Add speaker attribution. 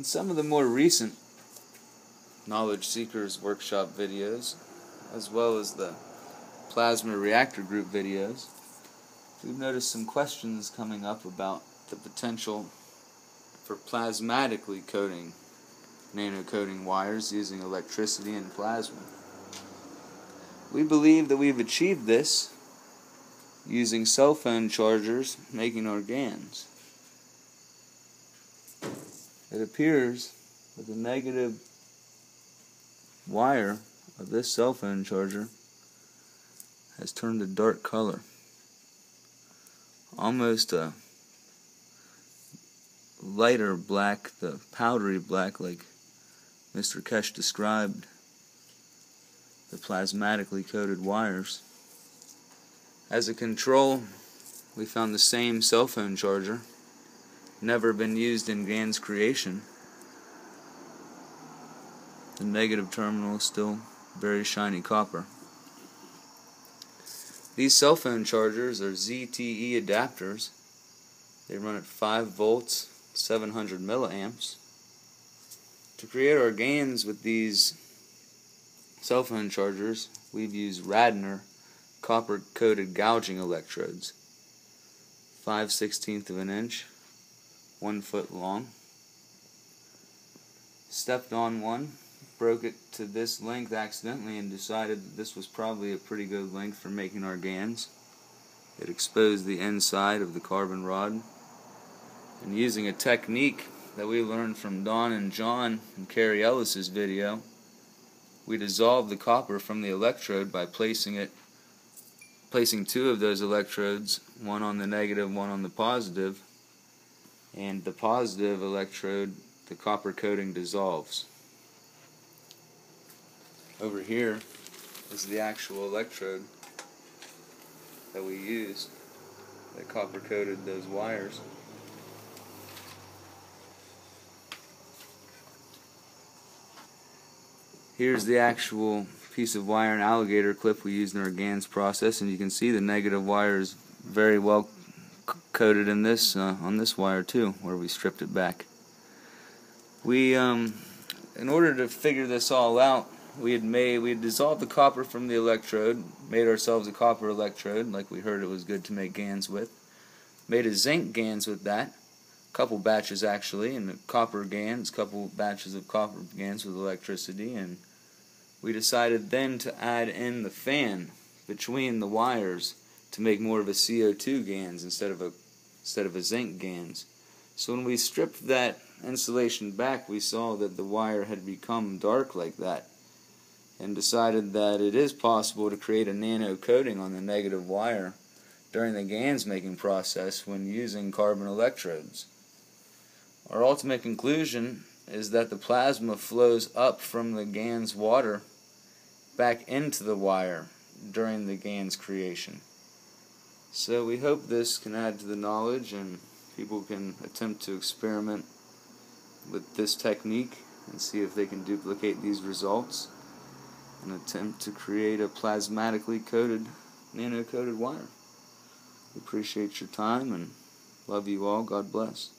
Speaker 1: In some of the more recent Knowledge Seekers workshop videos, as well as the Plasma Reactor Group videos, we've noticed some questions coming up about the potential for plasmatically coating nanocoating wires using electricity and plasma. We believe that we've achieved this using cell phone chargers making our GANs. It appears that the negative wire of this cell phone charger has turned a dark color. Almost a lighter black, the powdery black like Mr. Keshe described the plasmatically coated wires. As a control, we found the same cell phone charger, never been used in GAN's creation. The negative terminal is still very shiny copper. These cell phone chargers are ZTE adapters. They run at 5 volts, 700 milliamps. To create our GANs with these cell phone chargers, we've used Radnor copper coated gouging electrodes, 5 16th of an inch, 1 foot long. Stepped on one, broke it to this length accidentally, and decided that this was probably a pretty good length for making our GANs. It exposed the inside of the carbon rod. And using a technique that we learned from Don and John and Carrie Ellis's video, we dissolved the copper from the electrode by placing it placing two of those electrodes, one on the negative, one on the positive, and the positive electrode, the copper coating dissolves. Over here is the actual electrode that we used that copper coated those wires. Here's the actual piece of wire and alligator clip we used in our GANS process, and you can see the negative wire is very well coated in this uh, on this wire too, where we stripped it back. We, um, in order to figure this all out, we had made we had dissolved the copper from the electrode, made ourselves a copper electrode, like we heard it was good to make GANs with. Made a zinc GANs with that, couple batches actually, and copper GANs, couple batches of copper GANs with electricity, and we decided then to add in the fan between the wires to make more of a CO2 GANs instead of a instead of a zinc GANs. So when we stripped that insulation back, we saw that the wire had become dark like that and decided that it is possible to create a nano coating on the negative wire during the GANs making process when using carbon electrodes. Our ultimate conclusion is that the plasma flows up from the GANs water back into the wire during the GANs creation. So we hope this can add to the knowledge and people can attempt to experiment with this technique and see if they can duplicate these results and attempt to create a plasmatically coated, nano coated wire. We appreciate your time and love you all. God bless.